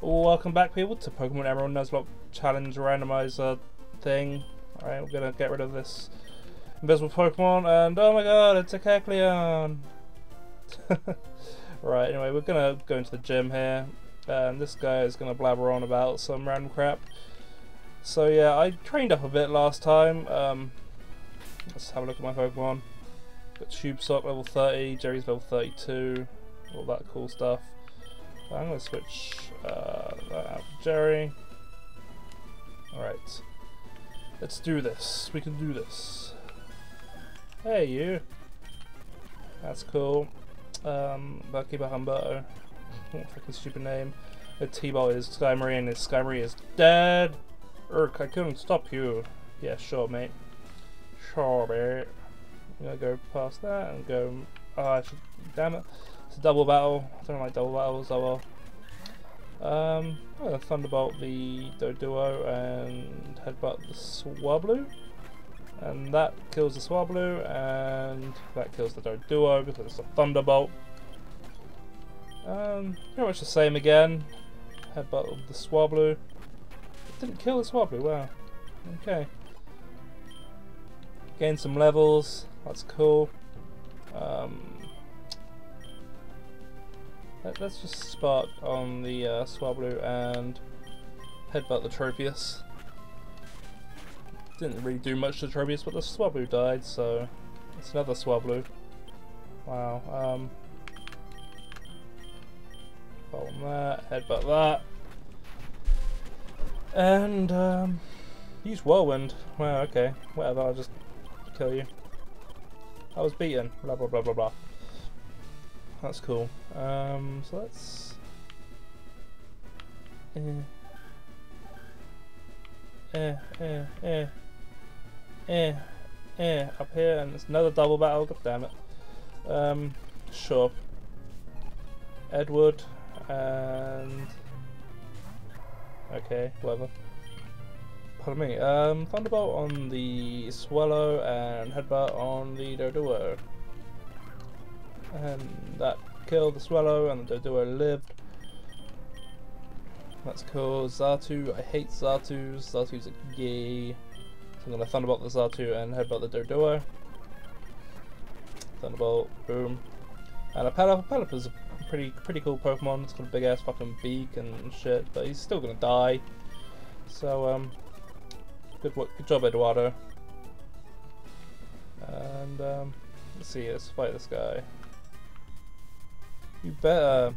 Welcome back people to Pokemon Emerald Nuzlocke Challenge Randomizer thing. Alright, we're gonna get rid of this invisible Pokemon and oh my god, it's a Kecleon! right, anyway, we're gonna go into the gym here and this guy is gonna blabber on about some random crap. So yeah, I trained up a bit last time. Um, let's have a look at my Pokemon. Got Tube Sock level 30, Jerry's level 32, all that cool stuff. I'm to switch uh, Jerry. Alright. Let's do this. We can do this. Hey, you. That's cool. Um, Birdkeeper Humberto. What fucking stupid name. The T-Ball is Sky Marine. Is Sky Marine is dead. Urk, I couldn't stop you. Yeah, sure, mate. Sure, mate. I'm gonna go past that and go. Oh, I should. Damn it. It's a double battle. I don't like double battles oh well. Um, I'm Thunderbolt the Doduo and headbutt the Swablu. And that kills the Swablu, and that kills the Doduo because it's a Thunderbolt. Um, pretty much the same again. Headbutt of the Swablu. It didn't kill the Swablu, wow. Okay. Gain some levels, that's cool. Um, let, us just spark on the uh, Swablu and headbutt the Tropius. Didn't really do much to Tropius, but the Swablu died, so it's another Swablu. Wow. Um, on that, headbutt that. And, um, use Whirlwind. Wow, okay. Whatever, I'll just kill you. I was beaten. Blah, blah, blah, blah, blah. That's cool. Um, so let's... Eh. Eh, eh, eh. Eh, eh, up here, and it's another double battle, god damn it. Um, sure. Edward, and... Okay, whatever. Pardon me. Um, Thunderbolt on the Swellow and Headbutt on the Doduo and that killed the Swellow and the Doduo lived. That's cool. Xatu, I hate Xatus. Xatu's a gay. So I'm gonna Thunderbolt the Xatu and headbutt the Doduo. Thunderbolt, boom. And a Pelipper. Pelipper's a pretty pretty cool Pokemon. It's got a big ass fucking beak and shit, but he's still gonna die. So um, good good job, Eduardo. And um, let's see, let's fight this guy. You better,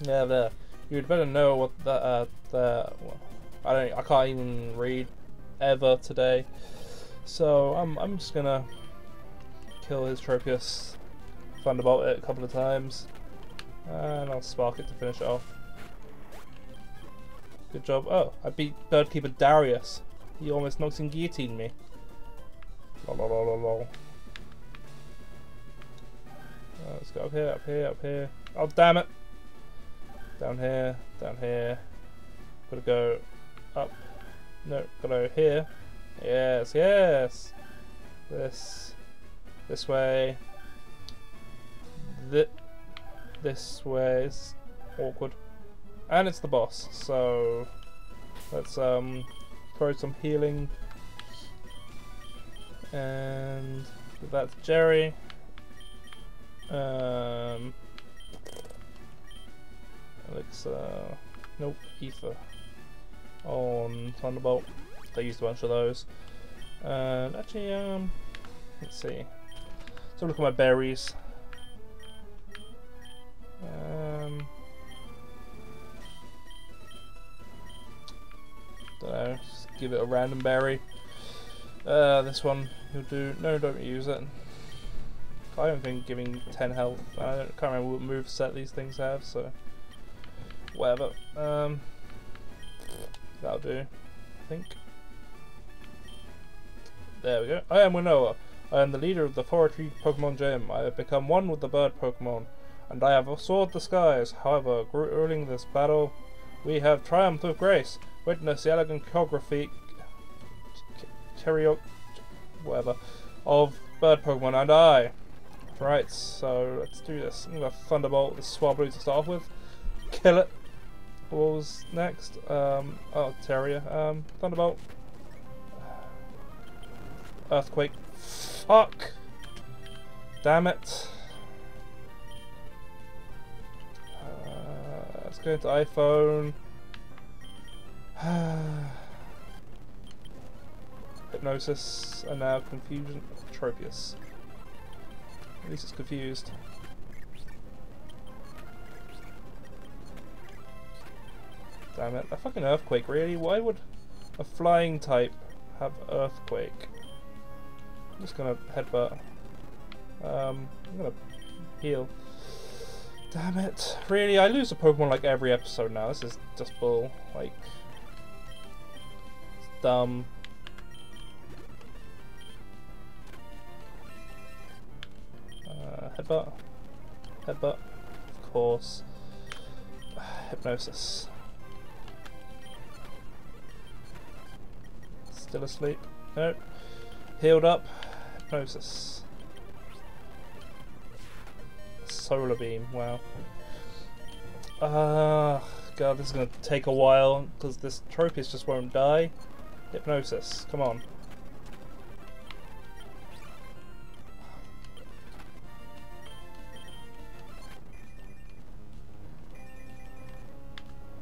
yeah, there. You'd better know what that, uh, the, I don't, I can't even read ever today. So I'm, I'm just gonna kill his Tropius, Thunderbolt it a couple of times, and I'll spark it to finish it off. Good job. Oh, I beat Birdkeeper Darius. He almost knocks and guillotine me. Lol, lol, lol, lol. Uh, let's go up here, up here, up here. Oh, damn it. Down here, down here. Gotta go up. No, gotta go here. Yes, yes. This. This way. This. This way is awkward. And it's the boss, so let's um throw some healing. And that's Jerry. Um Elixir. Nope, Ether. On Thunderbolt. They used a bunch of those. And actually, um, let's see. So look at my berries. Um, don't know. Just give it a random berry. Uh, this one you'll do. No, don't use it. I don't think giving 10 health. I can't remember what move set these things have, so whatever. Um, that'll do, I think. There we go. I am Winona. I am the leader of the Fortree Pokemon Gym. I have become one with the bird Pokemon, and I have soared the skies. However, during this battle, we have triumphed with grace. Witness the elegant choreography, whatever, of bird Pokemon and I. Right, so let's do this. I'm gonna Thunderbolt the Swablu to start off with. Kill it. What was next? Um, oh, Terrier. Um, Thunderbolt. Earthquake. Fuck! Damn it. Uh, let's go into iPhone. Hypnosis, and now Confusion. Tropius. At least it's confused. Damn it. A fucking earthquake, really? Why would a flying type have earthquake? I'm just gonna headbutt. Um, I'm gonna heal. Damn it. Really, I lose a Pokemon like every episode now. This is just bull. Like, it's dumb. Uh, headbutt. Headbutt. Of course. Hypnosis. Still asleep? Nope. Healed up. Hypnosis. Solar beam. Wow. Ah, uh, God, this is gonna take a while because this Tropius just won't die. Hypnosis. Come on.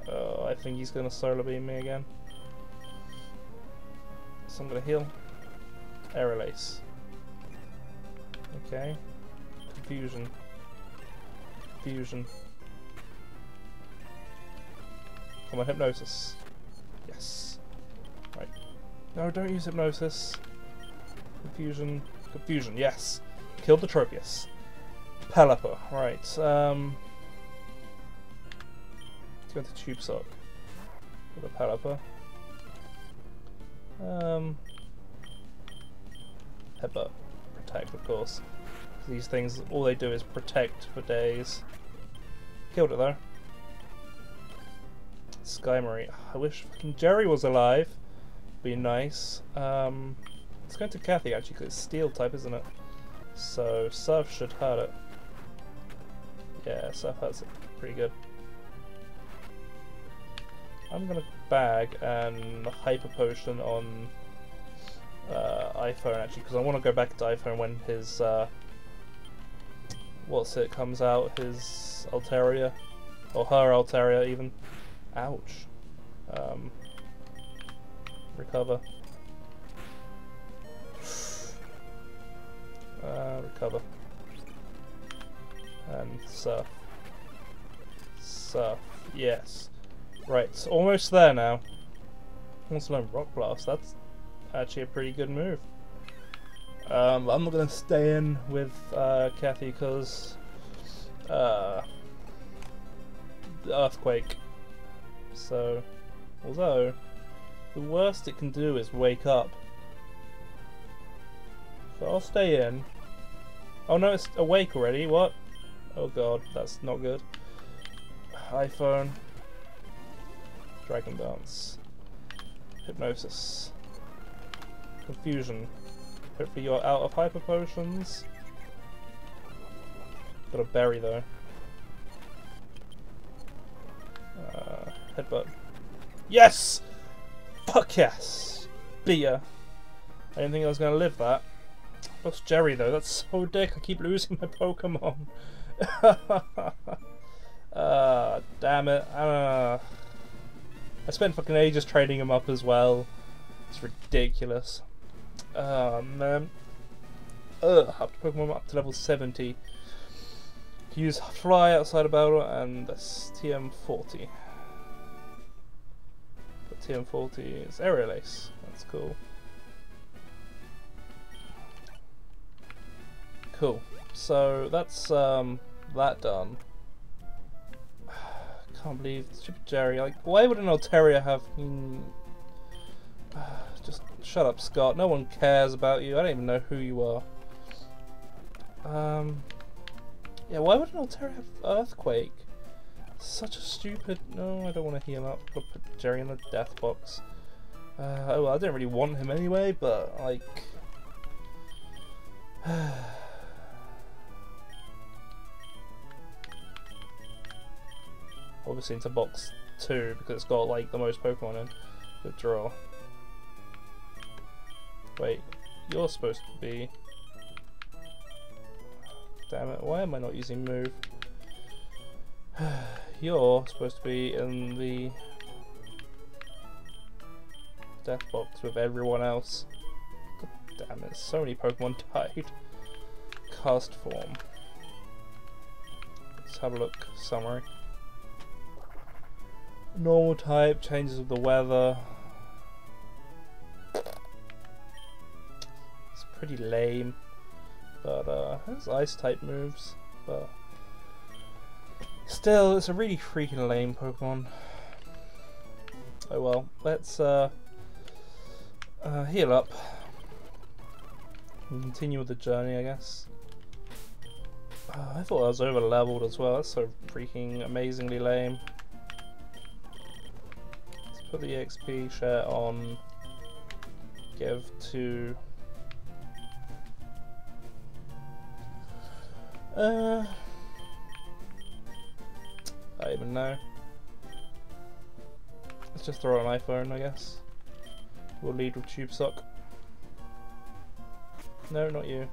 Oh, I think he's gonna solar beam me again. So I'm gonna heal. Aerial Ace. Okay. Confusion. Confusion. Come on, hypnosis. Yes. Right. No, don't use hypnosis. Confusion. Confusion, yes. Killed the Tropius. Pelipper, right. Um Let's go to Tube Sock. With a Pelipper. Um, headbutt, protect, of course. These things, all they do is protect for days. Killed it though. Skarmory. I wish fucking Jerry was alive. Be nice. Um, let's go to Kathy actually, because it's steel type, isn't it? So Surf should hurt it. Yeah, Surf hurts it pretty good. I'm gonna bag and hyper potion on uh, iPhone actually because I want to go back to iPhone when his uh, what's it comes out his Altaria or her Altaria even. Ouch. Um, recover. Uh, recover. And surf. Surf. Yes. Right, almost there now. To learn Rock Blast. That's actually a pretty good move. Um, I'm not going to stay in with uh, Kathy because uh, the Earthquake. So, although the worst it can do is wake up. So I'll stay in. Oh no, it's awake already. What? Oh god, that's not good. iPhone. Dragon Dance. Hypnosis. Confusion. Hopefully you're out of hyper potions. Got a berry though. Uh, headbutt. Yes! Fuck yes! Beer. I didn't think I was to live that. Lost Jerry though, that's so dick, I keep losing my Pokemon. uh, damn it. Uh, I spent fucking ages training him up as well. It's ridiculous. Oh man. Ugh, I have to Pokemon up to level 70. Use Fly outside of battle and that's TM40. But TM40 is Aerial Ace. That's cool. Cool. So that's um, that done can't believe stupid Jerry. Like, why would an Altaria have? Mm, just shut up, Scott. No one cares about you. I don't even know who you are. Um, yeah, why would an Altaria have Earthquake? Such a stupid. No, I don't want to heal up. I'll put Jerry in the death box. Uh, oh, well, I don't really want him anyway, but like. obviously into box two because it's got like the most Pokemon in the draw. Wait, you're supposed to be. Damn it, why am I not using move? You're supposed to be in the death box with everyone else. God damn it, so many Pokemon died. Castform. Let's have a look. Summary. Normal type, changes of the weather. It's pretty lame. But uh has ice type moves, but still it's a really freaking lame Pokemon. Oh well, let's uh, uh heal up. And continue with the journey I guess. Uh, I thought I was over leveled as well, that's so freaking amazingly lame. Put the XP share on give to Uh, I even know. Let's just throw an iPhone, I guess. We'll lead with Tube Sock. No, not you.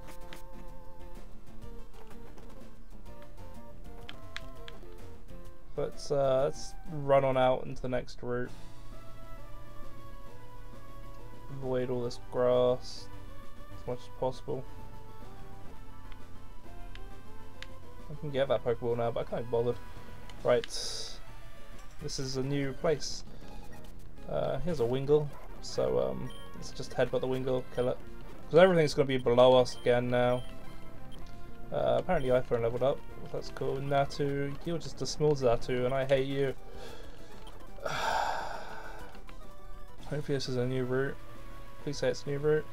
Let's uh, let's run on out into the next route. Avoid all this grass as much as possible. I can get that Pokeball now, but I can't be bothered. Right, this is a new place. Uh, here's a Wingull, so um, let's just headbutt the Wingull, kill it. Because everything's going to be below us again now. Uh, apparently iPhone leveled up, that's cool. Natu, you're just a small Xatu and I hate you. Hopefully this is a new route. Please say it's a new route.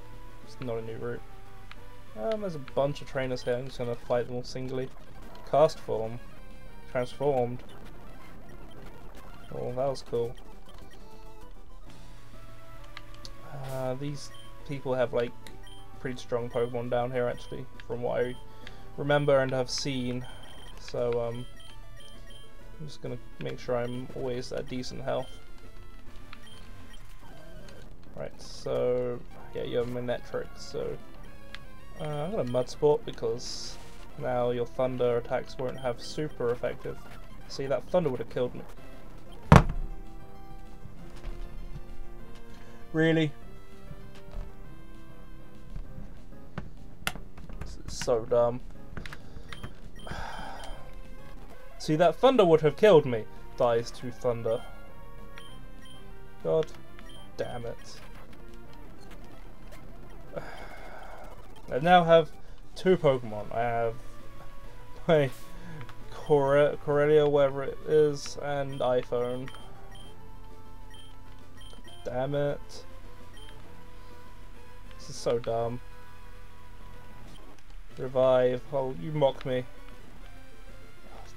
It's not a new route. Um, there's a bunch of trainers here, I'm just going to fight them all singly. Castform. Transformed. Oh, that was cool. Uh, these people have like pretty strong Pokemon down here actually, from what I remember and have seen. So um, I'm just gonna make sure I'm always at decent health. Right, so yeah, you have Manectric, so uh, I'm gonna Mud Sport because now your thunder attacks won't have super effective. See, that thunder would have killed me. Really? This is so dumb. See, that thunder would have killed me. Dies to thunder. God damn it. I now have two Pokemon. I have my Cor Corellia, whatever it is, and iPhone. Damn it. This is so dumb. Revive. Oh, you mock me.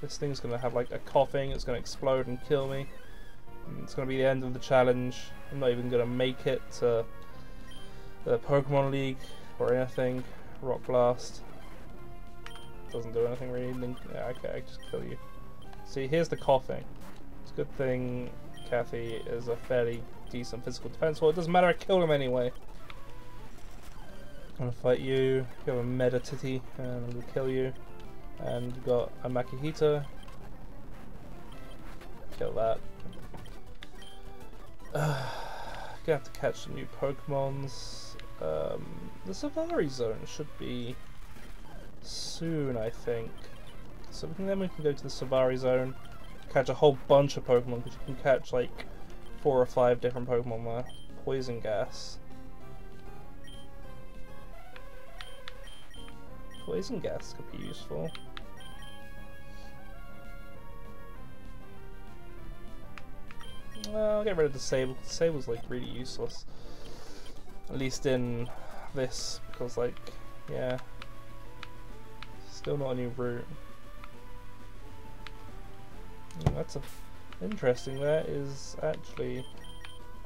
This thing's gonna have like a coughing, it's gonna explode and kill me. It's gonna be the end of the challenge. I'm not even gonna make it to the Pokemon League or anything. Rock Blast. Doesn't do anything really. Yeah, okay, I just kill you. See, here's the coughing. It's a good thing Kathy is a fairly decent physical defense. Well, it doesn't matter, I killed him anyway. I'm gonna fight you. You have a Meditite, and I'm gonna kill you. And you've got a Makuhita. Kill that. Uh, gonna have to catch some new Pokemons. Um, the Safari Zone should be soon, I think. So then we can go to the Safari Zone, catch a whole bunch of Pokemon, because you can catch like four or five different Pokemon there. Poison Gas. Poison Gas could be useful. Well, I'll get rid of the Sable, Disable. Disable's like really useless. At least in this, because like, yeah, Still not a new route. Oh, that's a, interesting. There is actually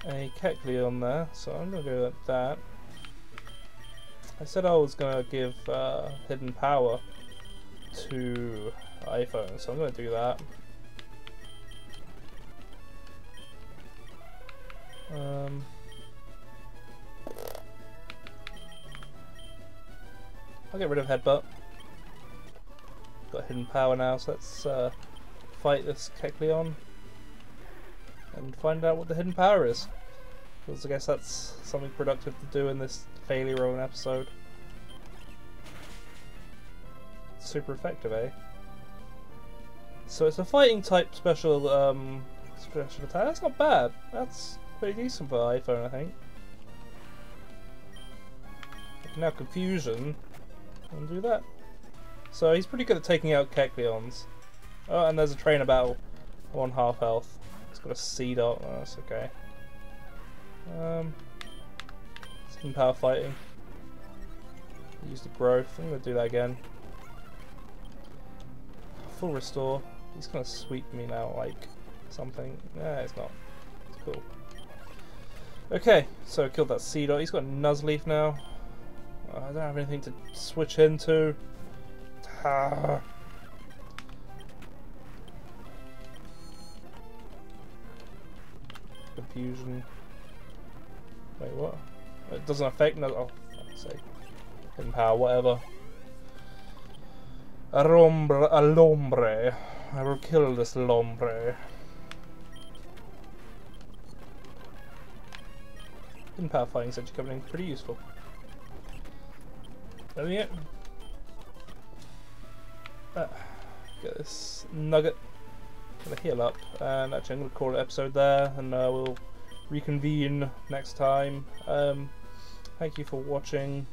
a Kecleon there, so I'm to go with that. I said I was to give uh, Hidden Power to iPhone, so I'm to do that. I'll get rid of Headbutt. Got hidden power now, so let's uh, fight this Kecleon and find out what the hidden power is. Because I guess that's something productive to do in this failure of an episode. Super effective, eh? So it's a fighting type special um, special attack. That's not bad. That's pretty decent for iPhone, I think. Now confusion and do that. So he's pretty good at taking out Kecleons. Oh, and there's a trainer battle. One half health. It's got a Seedot. Oh, that's okay. Um, some power fighting. Use the growth. I'm gonna do that again. Full restore. He's gonna sweep me now like something. Yeah, it's not. It's cool. Okay, so killed that Seedot. He's got Nuzleaf now. I don't have anything to switch into. Ah. Confusion. Wait, what? It doesn't affect no. Oh, fuck's sake. Hidden power, whatever. A lombre. I will kill this lombre. Hidden power fighting is actually coming in pretty useful. There we go. Uh, get this nugget. Gonna heal up, and actually I'm gonna call it episode there, and uh, we'll reconvene next time. Um, thank you for watching.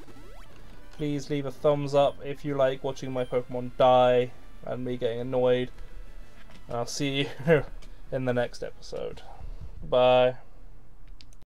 Please leave a thumbs up if you like watching my Pokemon die and me getting annoyed. I'll see you in the next episode. Bye.